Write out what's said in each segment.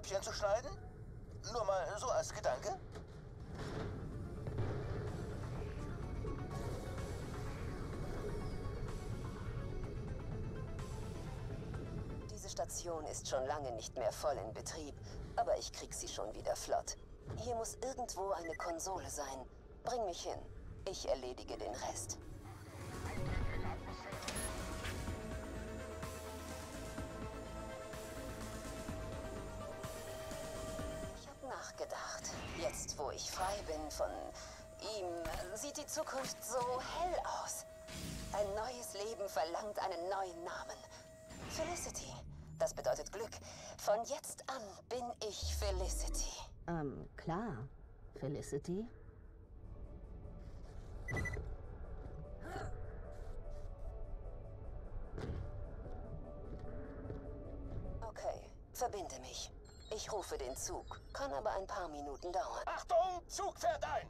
Scheibchen zu schneiden? Nur mal so als Gedanke? Diese Station ist schon lange nicht mehr voll in Betrieb, aber ich krieg sie schon wieder flott. Hier muss irgendwo eine Konsole sein. Bring mich hin. Ich erledige den Rest. Nachgedacht. Jetzt, wo ich frei bin von ihm, sieht die Zukunft so hell aus. Ein neues Leben verlangt einen neuen Namen. Felicity. Das bedeutet Glück. Von jetzt an bin ich Felicity. Ähm, klar. Felicity? Okay, verbinde mich. Ich rufe den Zug. Kann aber ein paar Minuten dauern. Achtung, Zug fährt ein!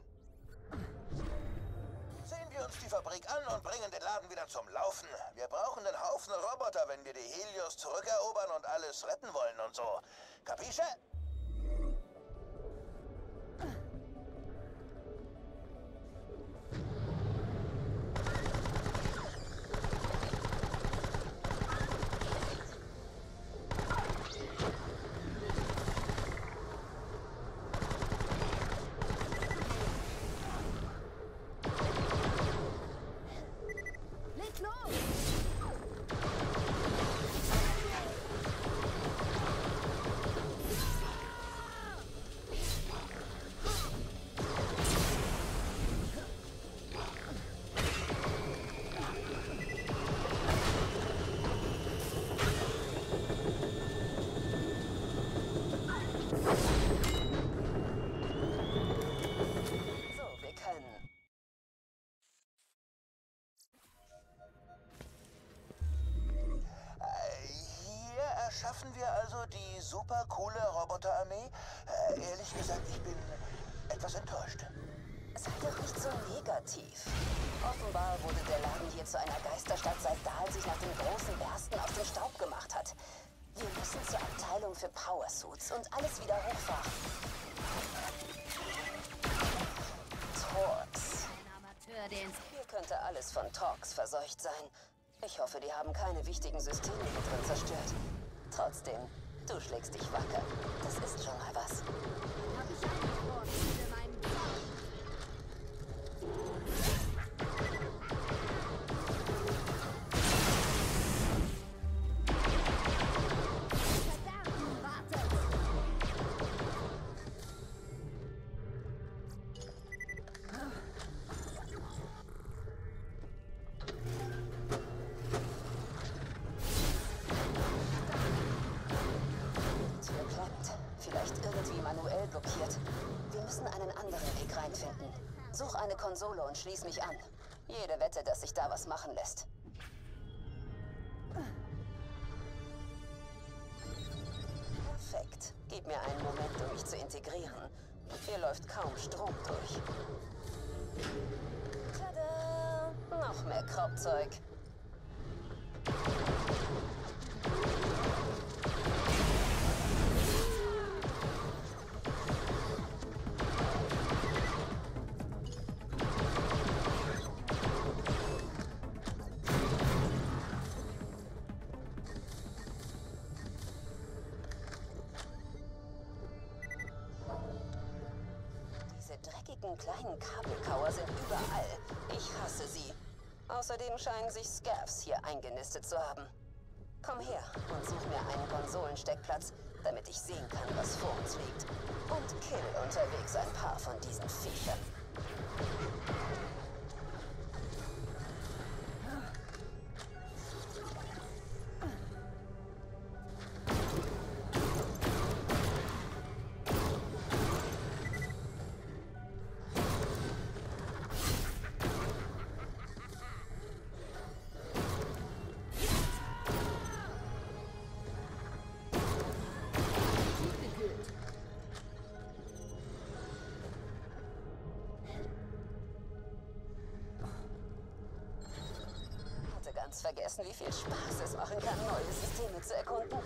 Sehen wir uns die Fabrik an und bringen den Laden wieder zum Laufen. Wir brauchen einen Haufen Roboter, wenn wir die Helios zurückerobern und alles retten wollen und so. Kapische? Hier erschaffen wir also die super coole Roboterarmee. Äh, ehrlich gesagt, ich bin etwas enttäuscht. Sei doch nicht so negativ. Offenbar wurde der Laden hier zu einer Geisterstadt, seit Dahl sich nach dem großen Bersten aus dem Staub gemacht hat. Wir müssen zur Abteilung für Powersuits und alles wieder hochfahren. Torx. Hier könnte alles von Torx verseucht sein. Ich hoffe, die haben keine wichtigen Systeme drin zerstört. Trotzdem, du schlägst dich wacker. Das ist schon mal was. hab ich eingefroren. Müssen einen anderen Weg reinfinden. Such eine Konsole und schließ mich an. Jede Wette, dass sich da was machen lässt. Perfekt. Gib mir einen Moment, um mich zu integrieren. Hier läuft kaum Strom durch. Tada! Noch mehr Kropfzeug. Dreckigen kleinen Kabelkauer sind überall. Ich hasse sie. Außerdem scheinen sich Scavs hier eingenistet zu haben. Komm her und such mir einen Konsolensteckplatz, damit ich sehen kann, was vor uns liegt. Und kill unterwegs ein paar von diesen Viechern. Ganz vergessen, wie viel Spaß es machen kann, neue Systeme zu erkunden.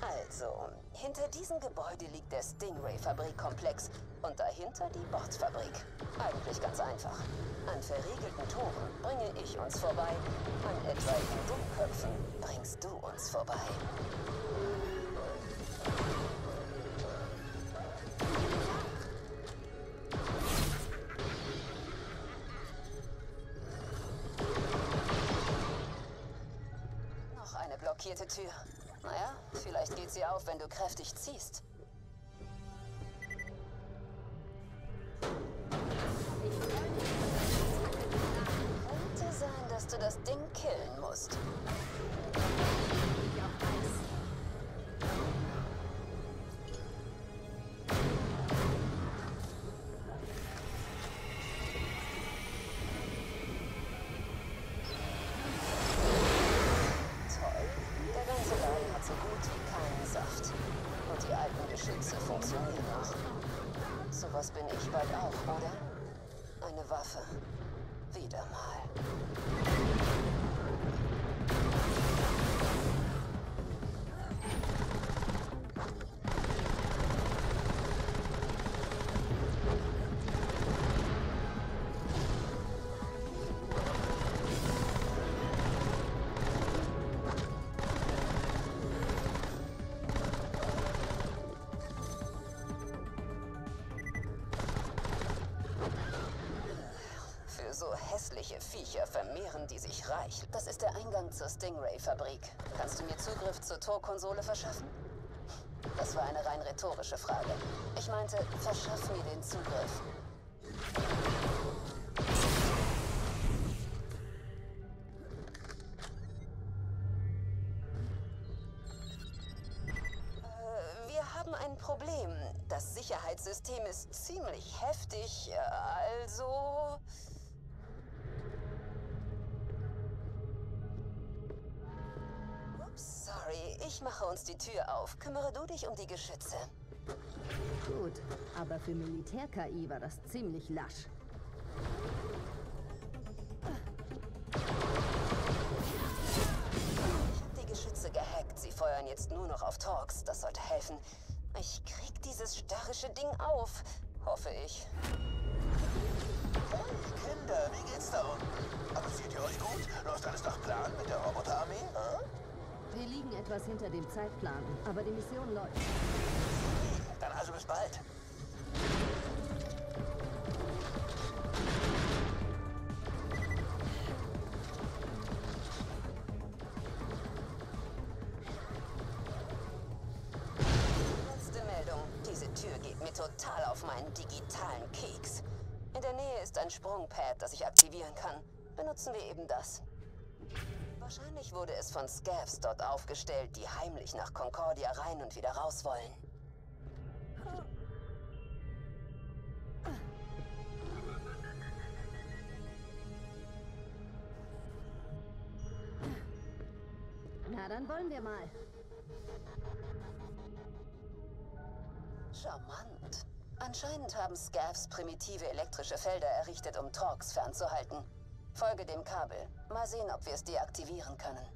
Also, hinter diesem Gebäude liegt der Stingray-Fabrikkomplex und dahinter die Bordfabrik. Eigentlich ganz einfach. An verriegelten Toren bringe ich uns vorbei, an etwaigen Dummköpfen bringst du uns vorbei. Eine blockierte Tür. Naja, vielleicht geht sie auf, wenn du kräftig ziehst. Könnte sein, dass du das Ding killen musst. Geschütze funktionieren noch. Sowas bin ich bald auch, oder? Eine Waffe. Wieder mal. Hässliche Viecher vermehren die sich reich. Das ist der Eingang zur Stingray-Fabrik. Kannst du mir Zugriff zur Torkonsole verschaffen? Das war eine rein rhetorische Frage. Ich meinte, verschaff mir den Zugriff. Ich mache uns die Tür auf. Kümmere du dich um die Geschütze. Gut, aber für Militär-KI war das ziemlich lasch. Ich habe die Geschütze gehackt. Sie feuern jetzt nur noch auf Talks. Das sollte helfen. Ich krieg dieses störrische Ding auf. Hoffe ich. Hey, Kinder, wie geht's da unten? Amüsiert ihr euch gut? Läuft alles nach Plan mit der Roboterarmee? Hm? Wir liegen etwas hinter dem Zeitplan, aber die Mission läuft. Dann also bis bald. Letzte Meldung. Diese Tür geht mir total auf meinen digitalen Keks. In der Nähe ist ein Sprungpad, das ich aktivieren kann. Benutzen wir eben das. Wahrscheinlich wurde es von Scavs dort aufgestellt, die heimlich nach Concordia rein und wieder raus wollen. Na, dann wollen wir mal. Charmant. Anscheinend haben Scavs primitive elektrische Felder errichtet, um Torx fernzuhalten. Folge dem Kabel. Mal sehen, ob wir es deaktivieren können.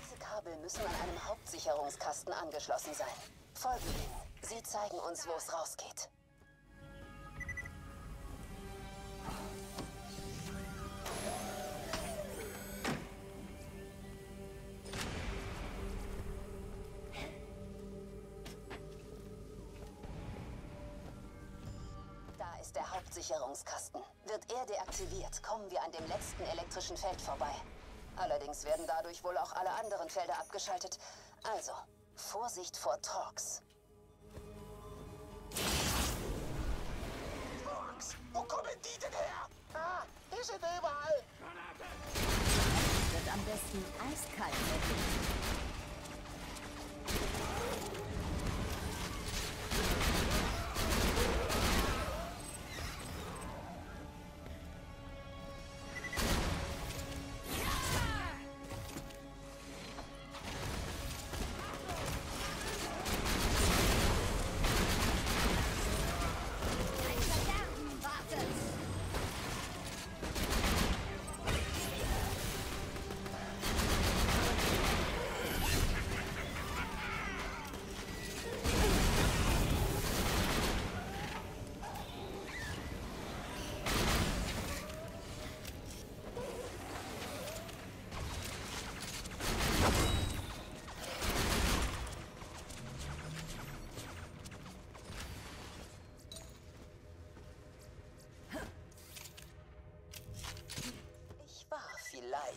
Diese Kabel müssen an einem Hauptsicherungskasten angeschlossen sein. Folgen. Sie zeigen uns, wo es rausgeht. Hauptsicherungskasten. Wird er deaktiviert, kommen wir an dem letzten elektrischen Feld vorbei. Allerdings werden dadurch wohl auch alle anderen Felder abgeschaltet. Also, Vorsicht vor Talks. Max, wo kommen die denn her? Ah, die sind überall. Wird am besten eiskalt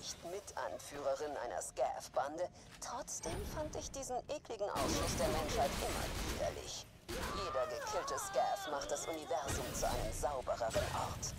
nicht Mitanführerin einer Scav-Bande, trotzdem fand ich diesen ekligen Ausschuss der Menschheit immer widerlich. Jeder gekillte Scav macht das Universum zu einem saubereren Ort.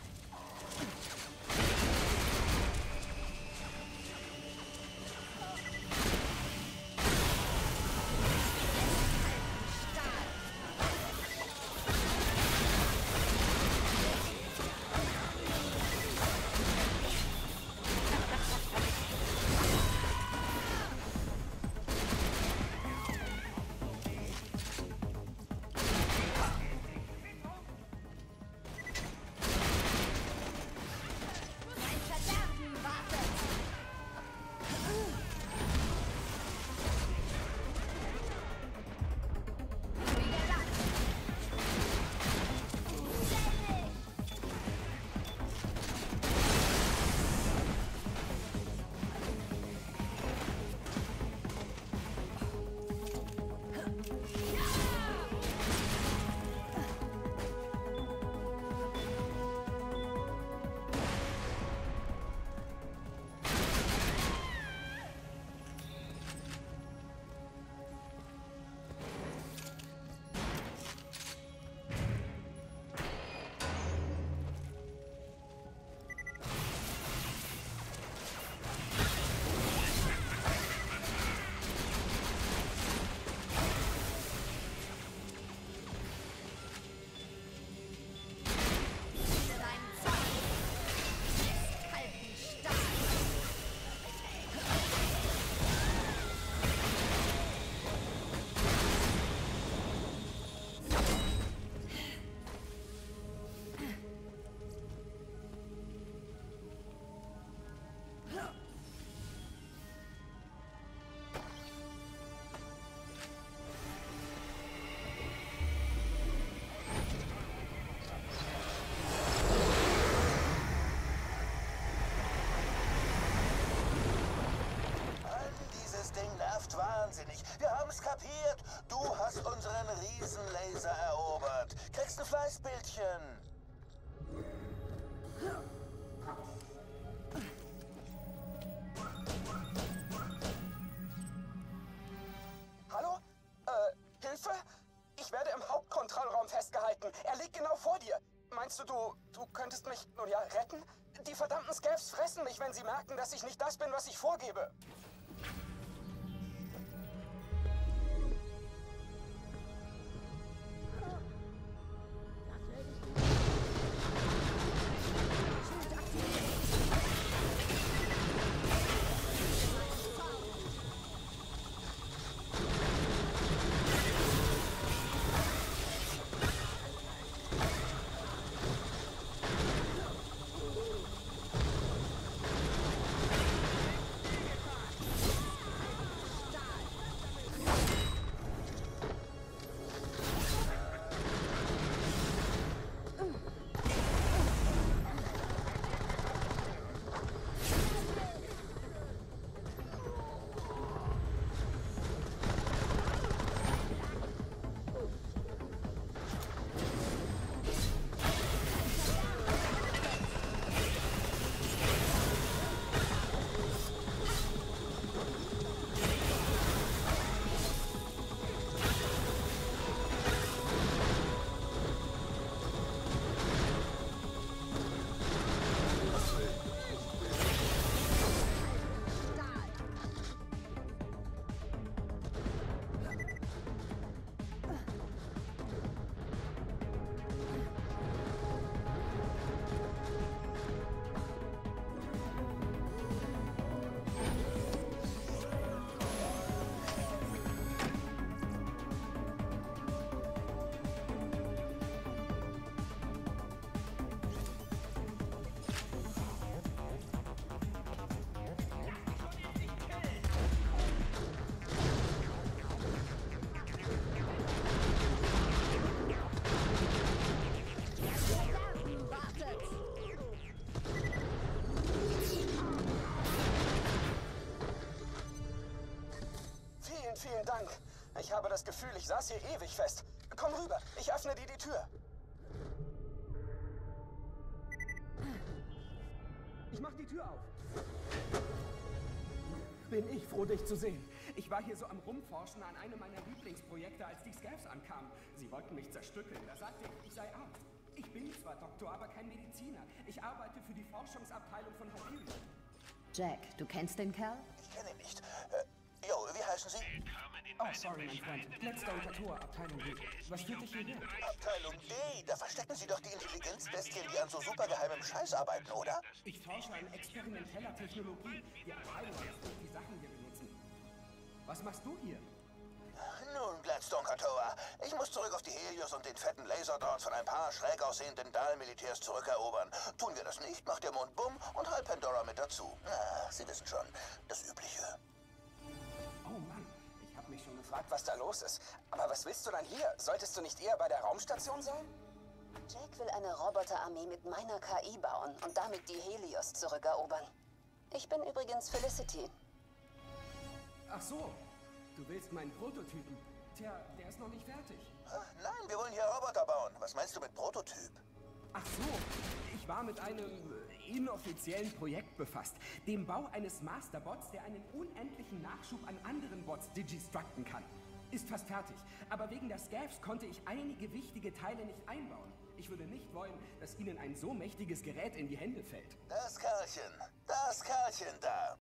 Wahnsinnig. Wir haben es kapiert. Du hast unseren Riesenlaser erobert. Kriegst ein Fleißbildchen. Hallo? Äh, Hilfe? Ich werde im Hauptkontrollraum festgehalten. Er liegt genau vor dir. Meinst du, du, du könntest mich, nun ja, retten? Die verdammten Scavs fressen mich, wenn sie merken, dass ich nicht das bin, was ich vorgebe. Vielen, Dank. Ich habe das Gefühl, ich saß hier ewig fest. Komm rüber, ich öffne dir die Tür. Ich mach die Tür auf. Bin ich froh, dich zu sehen. Ich war hier so am Rumforschen an einem meiner Lieblingsprojekte, als die Scavs ankamen. Sie wollten mich zerstückeln. Da sagte ich, ich sei Arzt. Ich bin zwar Doktor, aber kein Mediziner. Ich arbeite für die Forschungsabteilung von Hyperion. Jack, du kennst den Kerl? Ich kenne ihn nicht. Äh, jo, wie heißen Sie? Oh, sorry, mein Freund. Gladstone Tor, Abteilung D. Was führt dich hierher? Abteilung D. Da verstecken Sie doch die Intelligenzbestien, die an so supergeheimem Scheiß arbeiten, oder? Ich forsche an experimenteller Technologie. Die Abteilung mich die Sachen hier benutzen. Was machst du hier? Nun, Gladstone Katoa, ich muss zurück auf die Helios und den fetten Laser dort von ein paar schräg aussehenden Dahl-Militärs zurückerobern. Tun wir das nicht, macht der Mond bumm und halb Pandora mit dazu. Na, Sie wissen schon, das Übliche. Mich schon gefragt, was da los ist. Aber was willst du dann hier? Solltest du nicht eher bei der Raumstation sein? Jack will eine Roboterarmee mit meiner KI bauen und damit die Helios zurückerobern. Ich bin übrigens Felicity. Ach so, du willst meinen Prototypen. Tja, der ist noch nicht fertig. Nein, wir wollen hier Roboter bauen. Was meinst du mit Prototyp? Ach so, ich war mit einem äh, inoffiziellen Projekt befasst. Dem Bau eines Masterbots, der einen unendlichen Nachschub an anderen Bots digistructen kann. Ist fast fertig. Aber wegen der Scavs konnte ich einige wichtige Teile nicht einbauen. Ich würde nicht wollen, dass Ihnen ein so mächtiges Gerät in die Hände fällt. Das Kerlchen. Das Kerlchen da.